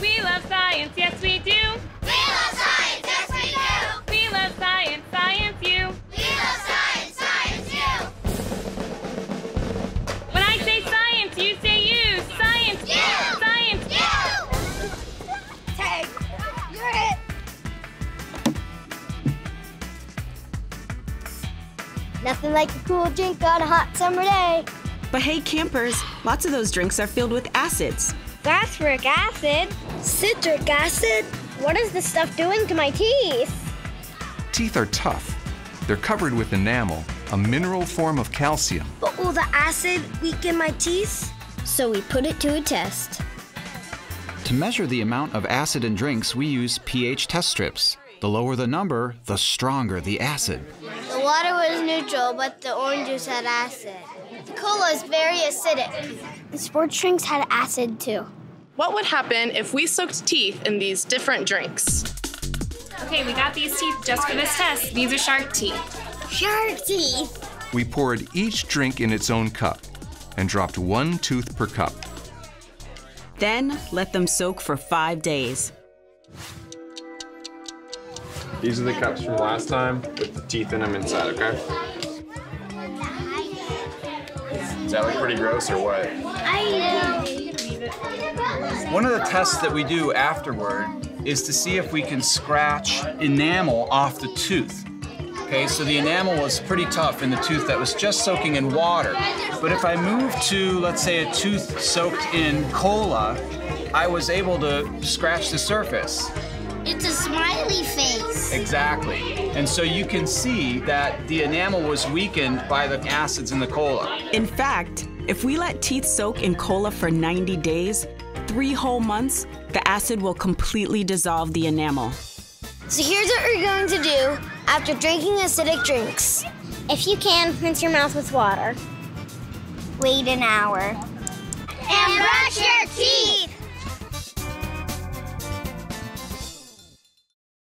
We love science, yes we do. We love science, yes we do. We love science, science you. We love science, science you. When I say science, you say you. Science, You. science. You. Tag, you're it. Nothing like a cool drink on a hot summer day. But hey, campers, lots of those drinks are filled with acids. Phosphoric acid. Citric acid. What is this stuff doing to my teeth? Teeth are tough. They're covered with enamel, a mineral form of calcium. But will the acid weaken my teeth? So we put it to a test. To measure the amount of acid in drinks, we use pH test strips. The lower the number, the stronger the acid. The water was neutral, but the orange juice had acid. The cola is very acidic. The sports drinks had acid too. What would happen if we soaked teeth in these different drinks? Okay, we got these teeth just for this test. These are shark teeth. Shark teeth. We poured each drink in its own cup and dropped one tooth per cup. Then let them soak for five days. These are the cups from last time with the teeth in them inside, okay? Does that look pretty gross or what? One of the tests that we do afterward is to see if we can scratch enamel off the tooth. Okay, so the enamel was pretty tough in the tooth that was just soaking in water. But if I move to, let's say, a tooth soaked in cola, I was able to scratch the surface. It's a smiley face. Exactly. And so you can see that the enamel was weakened by the acids in the cola. In fact, if we let teeth soak in cola for 90 days, three whole months, the acid will completely dissolve the enamel. So here's what we're going to do after drinking acidic drinks. If you can, rinse your mouth with water. Wait an hour. And brush